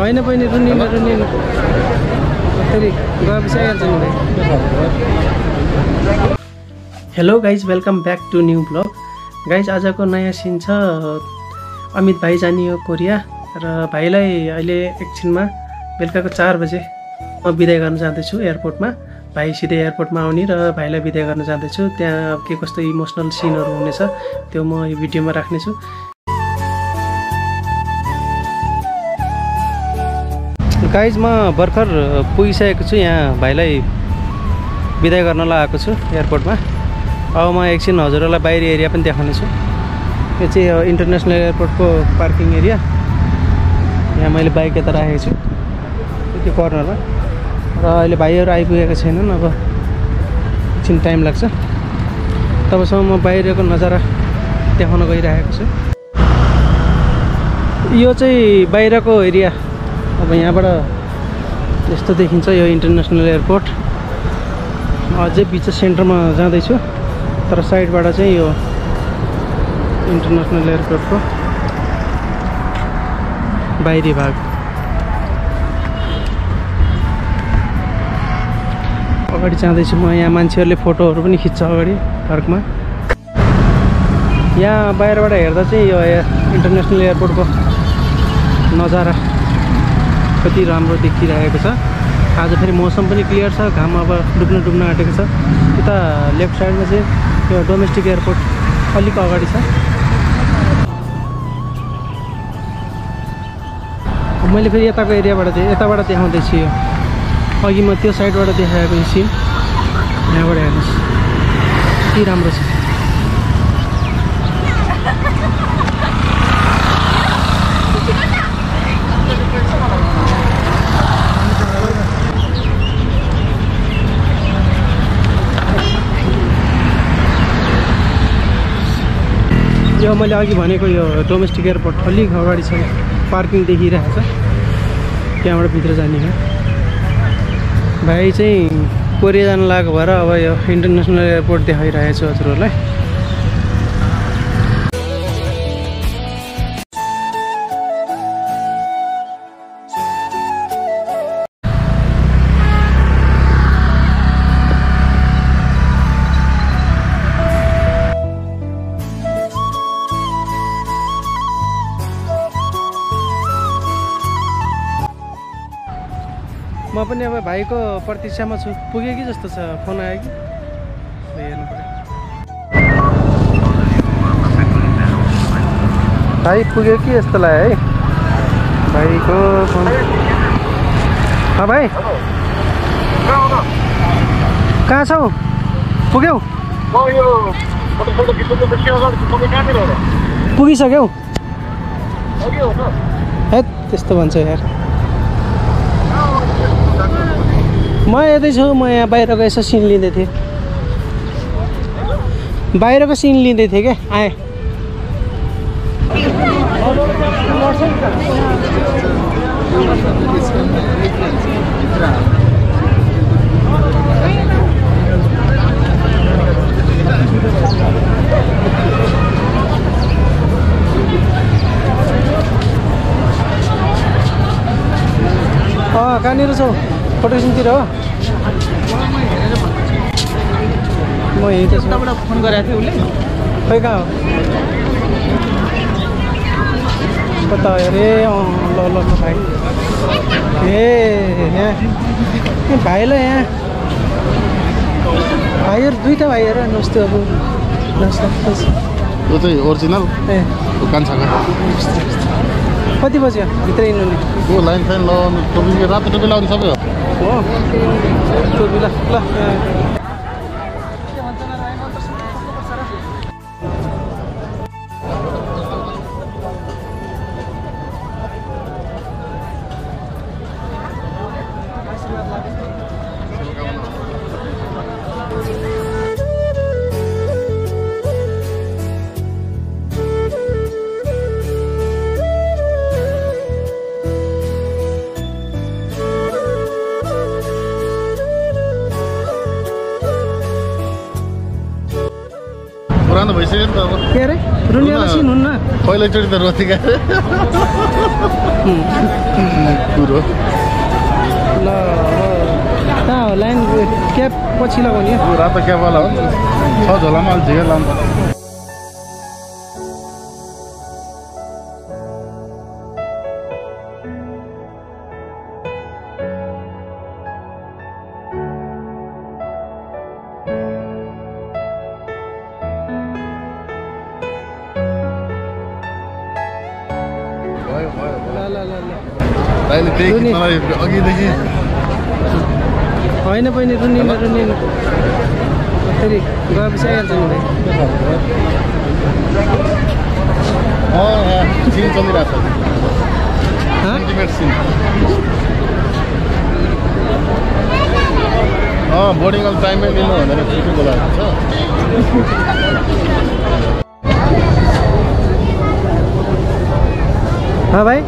होइन बहिनी रुनिनु रुनिनु। फेरि गएपछि आइहाल्छ नि hello guys welcome back to new blog guys आजको नयाँ सिन छ अमित भाइ जाने हो कोरिया र भाइलाई अहिले एकछिनमा बेलुकाको चार बजे म बिदाय गर्न जाँदैछु एयरपोर्टमा। भाइ सिधै एयरपोर्टमा आउने र भाइलाई बिदाय गर्न जाँदैछु। त्यहाँ के कस्तो इमोसनल सिनहरू हुनेछ त्यो म यो भिडियोमा राख्नेछु। गाइज म भर्खर पुगिसकेको छु यहाँ भाइलाई बिदाय गर्न लगाएको छु एयरपोर्टमा। अब म एकछिन हजुरहरूलाई बाहिरी एरिया पनि देखाउने छु यो चाहिँ इन्टरनेसनल एयरपोर्टको पार्किङ एरिया। यहाँ मैले बाइक यता राखेको छु त्यो कर्नरमा। र अहिले भाइहरू आइपुगेको छैनन् अब एकछिन टाइम लाग्छ। तबसम्म म बाहिरको नजारा देखाउन गइरहेको छु। यो चाहिँ बाहिरको एरिया। अब यहाँबाट यस्तो देखिन्छ यो इन्टरनेसनल एयरपोर्ट अझै बिच सेन्टरमा जाँदैछु तर साइडबाट चाहिँ यो इन्टरनेसनल एयरपोर्टको बाहिरी भाग। अगाडि जाँदैछु म यहाँ मान्छेहरूले फोटोहरू पनि खिच्छ अगाडि पार्कमा। यहाँ बाहिरबाट हेर्दा चाहिँ यो इन्टरनेसनल एयरपोर्टको नजारा। कति राम्रो देखिरहेको छ। आज फेरि मौसम पनि क्लियर छ घाम अब डुब्न डुब्न आँटेको छ। यता लेफ्ट साइडमा चाहिँ यो डोमेस्टिक एयरपोर्ट अलिक अगाडि छ। मैले फेरि यताको एरियाबाट चाहिँ यताबाट देखाउँदैछु यो। अघि म त्यो साइडबाट देखाएको सिन। यहाँबाट हेर्नुहोस्। कति राम्रो छ। यो मैले अघि भनेको यो डोमेस्टिक एयरपोर्ट अलिक अगाडि छ पार्किङ देखिरहेको छ। त्यहाँबाट भित्र जाने हो। भाइ चाहिँ कोरिया जानु लागेको भएर अब यो इन्टरनेसनल एयरपोर्ट देखाइरहेको छु हजुरहरूलाई। पनि अब भाइको प्रतीक्षामा छु। पुगेँ कि जस्तो छ? फोन आयो कि? हेर्नु पऱ्यो। भाइ पुग्यो कि जस्तो लाग्यो है? भाइको फोन। भाइ। कहाँ छौ? पुग्यौ? पुगिसक्यौ। है त्यस्तो भन्छ यार। म यतै छु, म यहाँ बाहिरको यसो सिन लिँदै थिएँ। बाहिरको सिन लिँदै थिएँ क्या आएँ। कहाँनिर छौ? फोटो स्टेसनतिर हो। म यहीँ छु। फोन गरेको थियो उसले? खै कहाँ हो? कता हो? अरे अँ ल ल ल भाइ। ए यहाँ। भाइलाई यहाँ। भाइहरू दुइटा भाइहरू हेर्नुहोस् त्यो अब। यो चाहिँ ओरिजिनल ए। कान्छाको? कति बज्यो? भित्र हिँड्नु त्यो लाइन फाइन लगाउनु टोपी रातो टोपी लगाउनु सबै हो हो टोपी ल ल पुरानो भइसक्यो नि त अब। के अरे? रुनियाला सिन हुन्न। पहिलोचोटि त रोथी गएर कुरो। ल कहाँ हो? लाइन क्याब पछि लगाउने रातो क्याबवाला हो नि। छ झोलामा अलिक झिकेर लानु होइन बहिनी रुनिनु रुनिनु फेरि गएपछि आइहाल्छ बोर्डिङ टाइममै मिल्नु भनेर छुट्टी बोलाएको छ। भाइ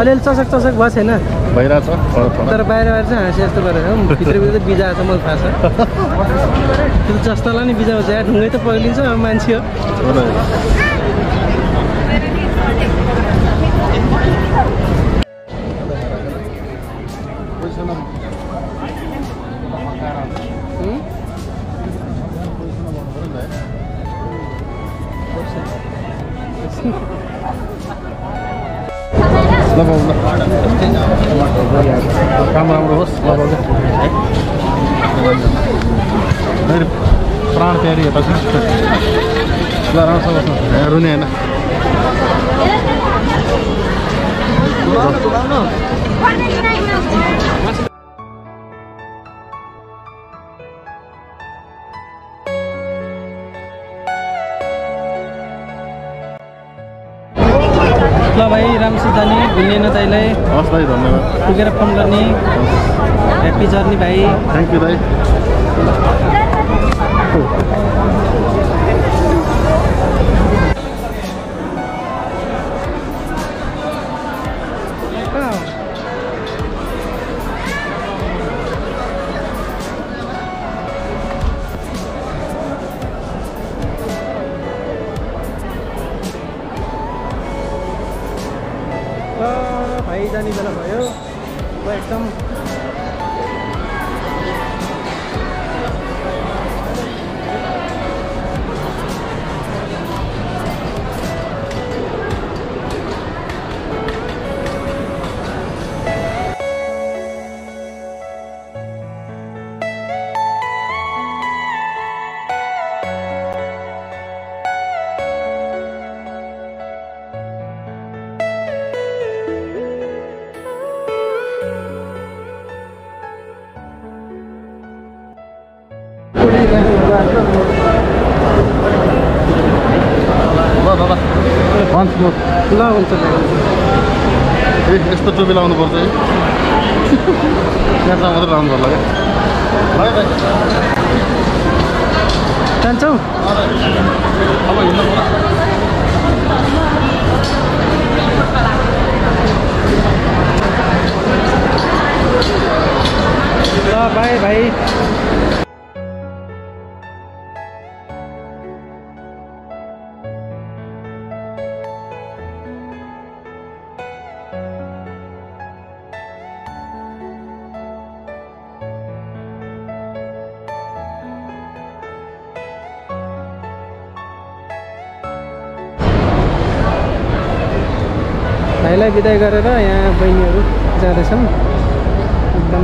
अलिअलि चसक चसक भएको छैन भइरहेछ थोडा तर बाहिर बाहिर चाहिँ हाँसी जस्तो गरेर हो भित्र भित्र त बिजा छ मलाई थाहा छ। त्यो जस्तालाई नि बिजा हुन्छ ढुङ्गै त पग्लिन्छ अब मान्छे हुँ? ल बाबु ल काम राम्रो होस् ल बाबु मेरो प्राण प्यारी यता छ ल राम्रो छ बस्नु यहाँ रुने होइन भाइ राम्रोसित जाने भुल्ने नचाहिँलाई हस् दाइ धन्यवाद। पुगेर फोन गर्ने ह्याप्पी जर्नी भाइ। थ्याङ्क यू दाइ भाइ जाने बेला भयो। ल एकदम वन्स मोर ल हुन्छ ए यस्तो टोपी लाउनु पर्छ है त्यहाँसम्म मात्रै लाउनु पर्ला क्या जान्छौ अब हिँड्नु ल बाई भाइ बिदाई गरेर यहाँ बहिनीहरू जाँदैछन्। एकदम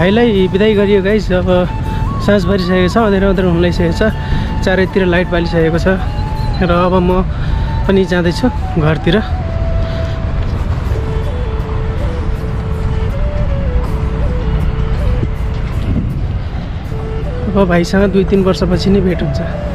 भाइलाई बिदाई गरियो गाइस। अब साँझ परिसकेको छ अँधेर अँधेर हुनलाइसकेको छ। चारैतिर लाइट बालिसकेको छ र अब म पनि जाँदैछु घरतिर। अब भाइसँग दुई तिन वर्षपछि नै भेट हुन्छ।